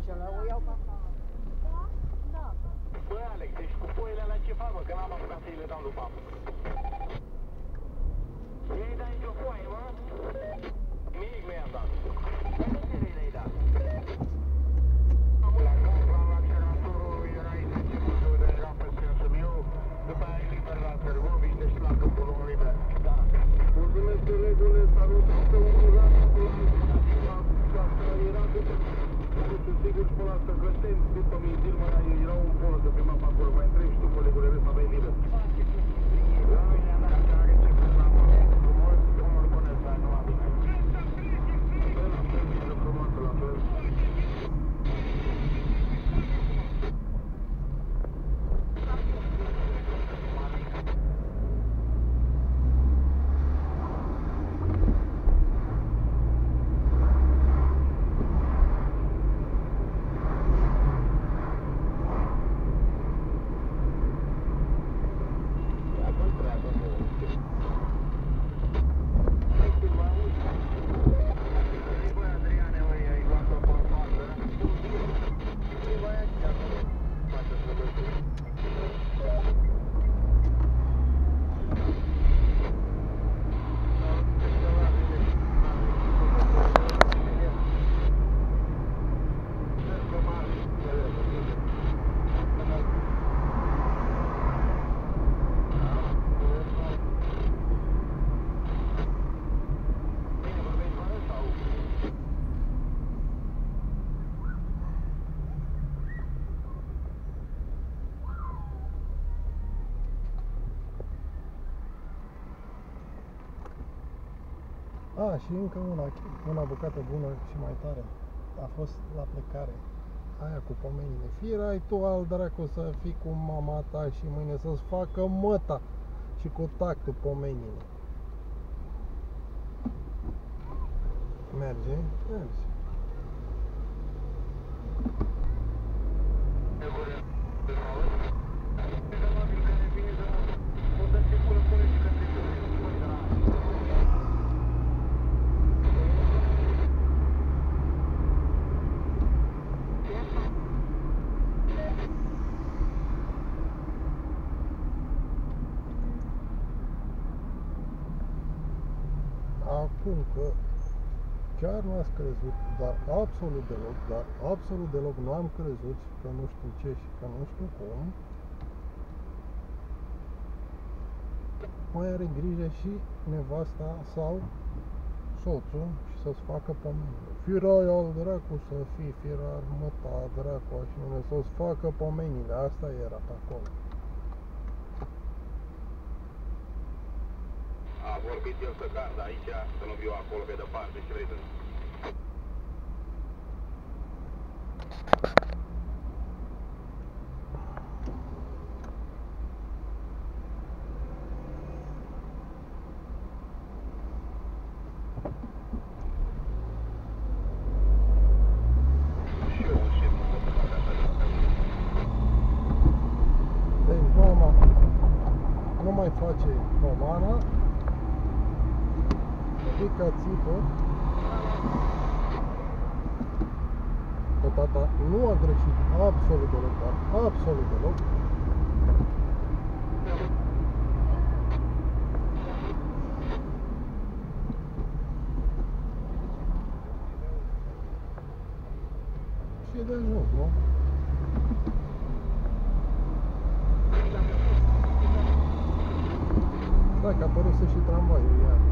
aici, la o iau pe acolo. Da? Da. Bă, Alex, deci cu poile alea ce fac, bă, că n-am apucat să-i le dau lui papă. Ei dai sigur, și până asta găteni, după minzil, mai era un pol să filmăm acolo, mai întrebi și tu, colegule, vezi să aveai liber. La mine, da, ce are ce până acolo, frumos, omul până să nu am bine. La fel, bine, frumos, la fel. Treabă, treabă, multe. Băi, Adriane, băi, ai luat-o pe față. Băi, aici, acolo. Față să văd. Bine, vorbești fără sau? A, și încă una, una bucată bună și mai tare. A fost la plecare. Aia cu pomenile. Firai tu al dracu să fii cu mama ta și mâine să-ți facă măta și cu tactul pomenile. Merge? Merge. Acum că chiar nu ați crezut, dar absolut deloc, dar absolut deloc nu am crezut că nu știu ce și că nu știu cum, mai are grijă și nevasta sau soțul și să-ți facă pomenile. Firai al dracu să fii, firar măta dracu și nume să-ți facă pomenile. Asta era pe acolo. A vorbit el să gardă aici, să nu viu acolo pe departe, ce vrei să Și eu și nu pot să fac asta. Deci mama nu mai face romana, fica țipă, că tata nu a greșit absolut deloc, dar absolut deloc. Și e de joc, nu? Da, că a apărut și tramvaiul iar.